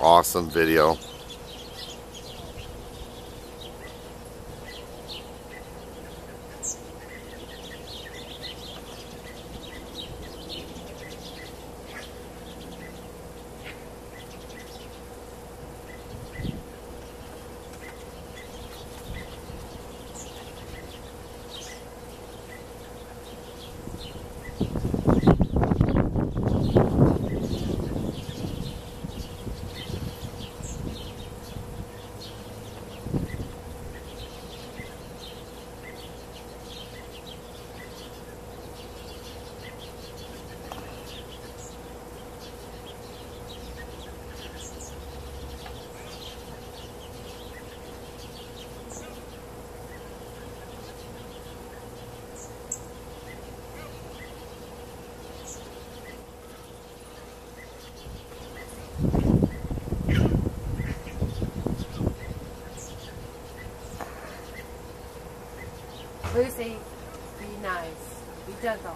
awesome video. Say? Be nice. Be gentle.